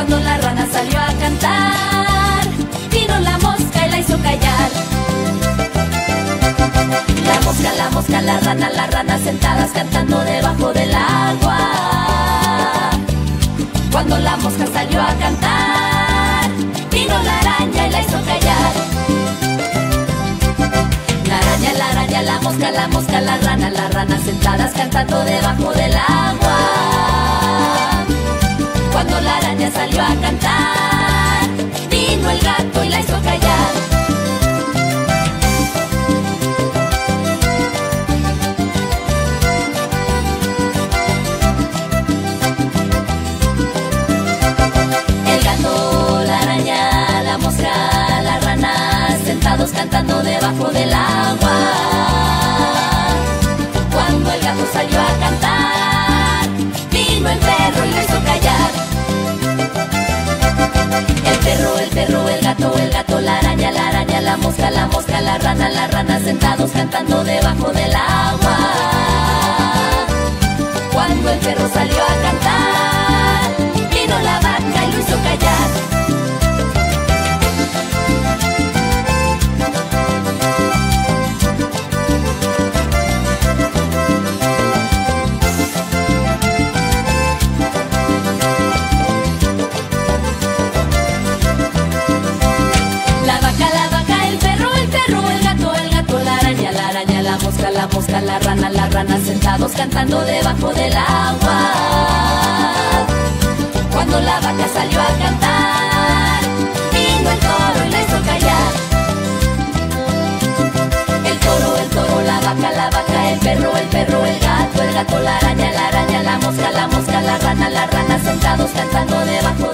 cuando la rana salió a cantar. Vino la mosca y la hizo callar. La mosca, la mosca, la rana, la rana sentadas cantando debajo del agua. Cuando la mosca salió a cantar, vino la araña y la hizo callar. La araña, la araña, la mosca, la mosca, la rana, la rana sentadas cantando debajo del agua. Salió a cantar, vino el gato y la hizo callar. El gato, la araña, la mosca, la rana, sentados cantando debajo del agua. El perro, el perro, el gato, el gato, la araña, la araña, la mosca, la mosca, la rana, la rana, sentados cantando debajo del agua. Cuando el perro salió a cantar, la mosca, la rana, la rana, sentados cantando debajo del agua. Cuando la vaca salió a cantar, vino el toro y la hizo callar. El toro, el toro, la vaca, la vaca, el perro, el perro, el gato, el gato, la araña, la araña, la mosca, la mosca, la rana, la rana, sentados cantando debajo.